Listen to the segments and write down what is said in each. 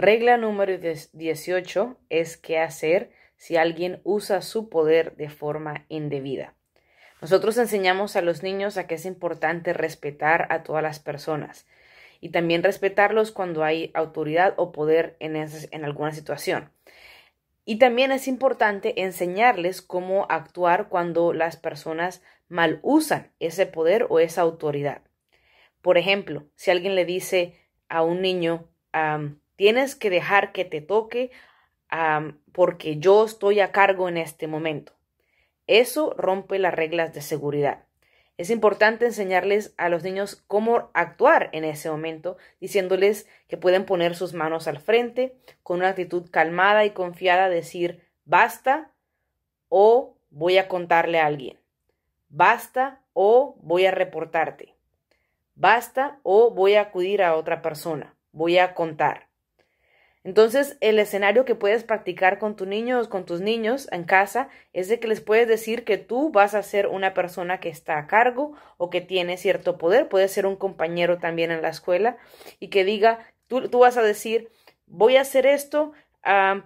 Regla número 18 es qué hacer si alguien usa su poder de forma indebida. Nosotros enseñamos a los niños a que es importante respetar a todas las personas y también respetarlos cuando hay autoridad o poder en, en alguna situación. Y también es importante enseñarles cómo actuar cuando las personas mal usan ese poder o esa autoridad. Por ejemplo, si alguien le dice a un niño, tienes que dejar que te toque porque yo estoy a cargo en este momento. Eso rompe las reglas de seguridad. Es importante enseñarles a los niños cómo actuar en ese momento, diciéndoles que pueden poner sus manos al frente, con una actitud calmada y confiada, decir basta o voy a contarle a alguien. Basta o voy a reportarte. Basta o voy a acudir a otra persona. Voy a contar. Entonces, el escenario que puedes practicar con tus niños, con tus niños en casa, es de que les puedes decir que tú vas a ser una persona que está a cargo o que tiene cierto poder, puede ser un compañero también en la escuela, y que diga, tú, tú vas a decir, voy a hacer esto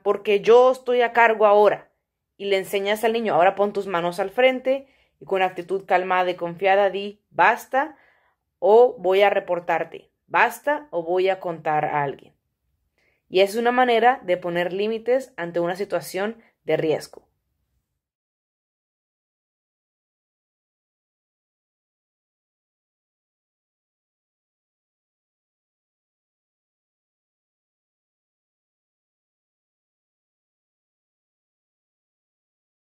porque yo estoy a cargo ahora. Y le enseñas al niño, ahora pon tus manos al frente y con actitud calmada y confiada di, basta o voy a reportarte, basta o voy a contar a alguien y es una manera de poner límites ante una situación de riesgo.